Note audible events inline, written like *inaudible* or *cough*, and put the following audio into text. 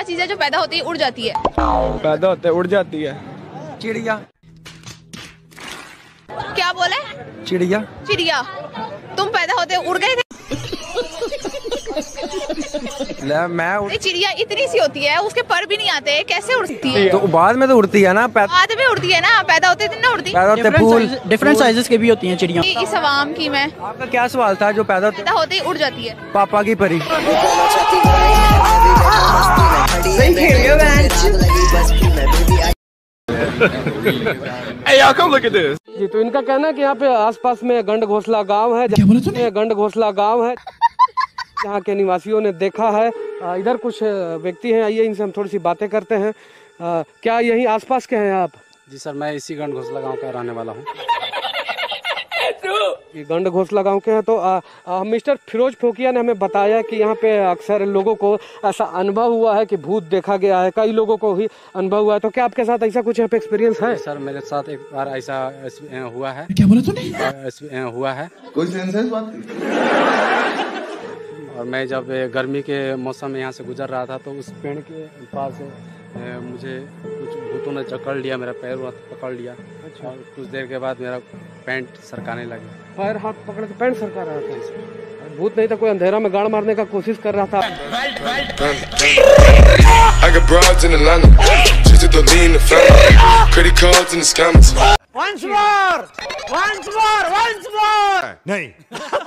क्या चीज़ है जो पैदा होती है उड़ जाती है? पैदा होते उड़ जाती है। चिड़िया। क्या बोले? चिड़िया। चिड़िया। तुम पैदा होते उड़ गए थे? ले मैं उड़... चिड़िया इतनी सी होती है उसके पर भी नहीं आते कैसे उड़ती है? तो बाद में तो उड़ती है ना पैदा बाद में उड़ती है ना पैदा होते ना उड़ती? पैदा होते फूल। डिफरेंट साइजेस की भी होती हैं चिड़िया। इस आवाम की मैं। आपका क्या सवाल था जो पैदा होते पैदा होते ही उड़ जाती है। पापा की परी। *laughs* Hey y'all come look at this. जी तो इनका कहना है कि यहाँ पे आसपास में गंड घोसला गाँव है जहाँ गंड घोसला गाँव है। यहाँ के निवासियों ने देखा है। आ, इधर कुछ व्यक्ति हैं आइए इनसे हम थोड़ी सी बातें करते हैं। आ, क्या यहीं आसपास के हैं आप? जी सर मैं इसी गंड घोसला गाँव का रहने वाला हूँ। ये गंड घोसला गाँव के हैं तो आ, आ, मिस्टर फिरोज फोकिया ने हमें बताया कि यहाँ पे अक्सर लोगों को ऐसा अनुभव हुआ है कि भूत देखा गया है कई लोगों को ही अनुभव हुआ है। तो क्या आपके साथ ऐसा कुछ यहाँ पे एक्सपीरियंस है? सर मेरे साथ एक बार ऐसा हुआ है। क्या बोला तूने? हुआ है। कोई सेंस है इस बात और मैं जब गर्मी के मौसम में यहाँ से गुजर रहा था तो उस पेड़ के पास मुझे कुछ भूतों ने जकड़ लिया मेरा पैर पकड़ लिया। अच्छा। और कुछ देर के बाद मेरा पैंट सरकाने लगे। पैर हाथ पकड़ के पैंट सरका रहा था? भूत नहीं था कोई अंधेरा में गाड़ मारने का कोशिश कर रहा था। Once more! Once more! Once more! *laughs*